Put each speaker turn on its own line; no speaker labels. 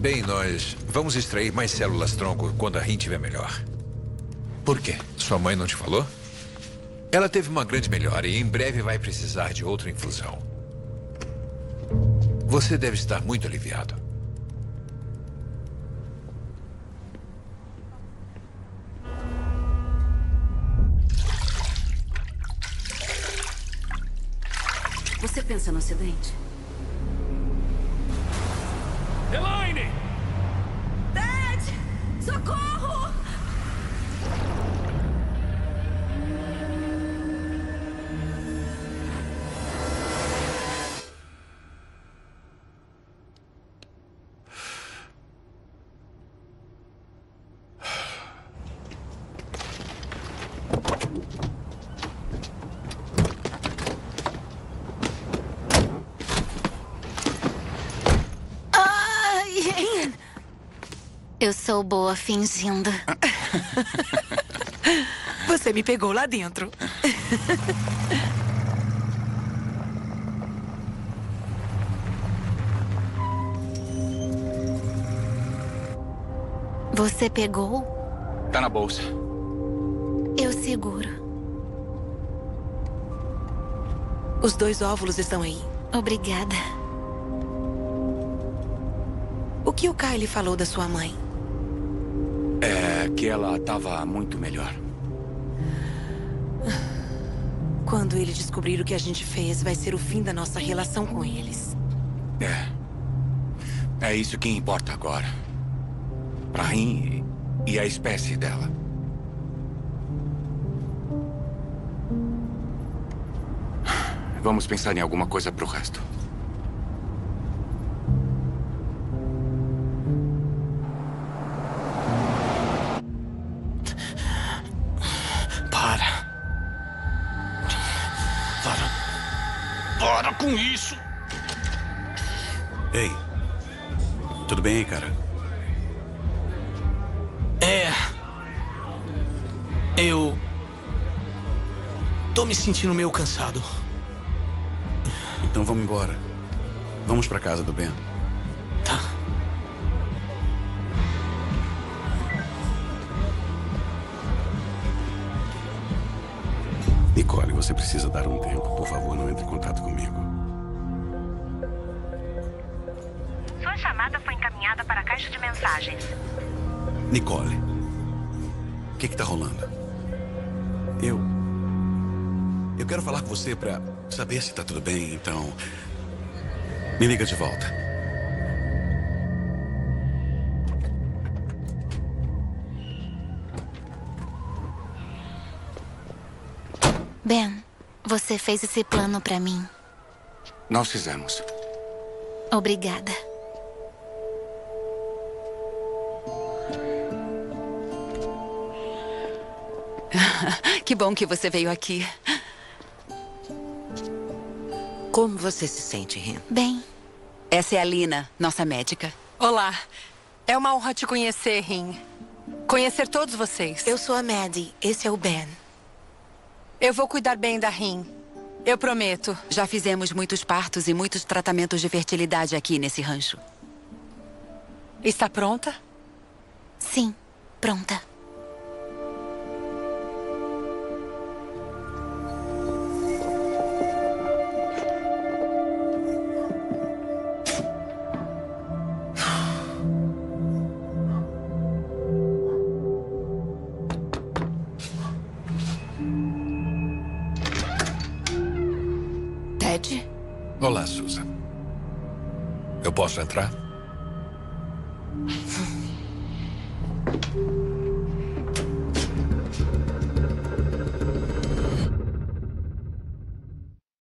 Bem, nós vamos extrair mais células-tronco quando a Rin estiver melhor.
Por quê?
Sua mãe não te falou? Ela teve uma grande melhora e em breve vai precisar de outra infusão. Você deve estar muito aliviado.
Você pensa no acidente?
Eu sou boa fingindo.
Você me pegou lá dentro.
Você pegou?
Tá na bolsa.
Eu seguro.
Os dois óvulos estão aí.
Obrigada.
O que o Kyle falou da sua mãe?
É que ela tava muito melhor.
Quando ele descobrir o que a gente fez, vai ser o fim da nossa relação com eles.
É. É isso que importa agora. Pra Rin e a espécie dela. Vamos pensar em alguma coisa pro resto.
Para com isso!
Ei. Tudo bem, cara?
É. Eu. Tô me sentindo meio cansado.
Então vamos embora. Vamos pra casa do Ben.
Tá.
Nicole, você precisa dar um tempo. Por favor, não entre em contato comigo.
Sua chamada foi encaminhada para a caixa de mensagens.
Nicole. O que que tá rolando? Eu. Eu quero falar com você pra saber se tá tudo bem, então. Me liga de volta.
Ben, você fez esse plano pra mim.
Nós fizemos.
Obrigada.
Que bom que você veio aqui.
Como você se sente, Ren?
Bem,
Essa é a Lina, nossa médica.
Olá. É uma honra te conhecer, Rin. Conhecer todos vocês.
Eu sou a Maddie. Esse é o Ben.
Eu vou cuidar bem da Rin. Eu prometo.
Já fizemos muitos partos e muitos tratamentos de fertilidade aqui nesse rancho.
Está pronta?
sim, pronta.
Ted?
Olá, Susan. Eu posso entrar?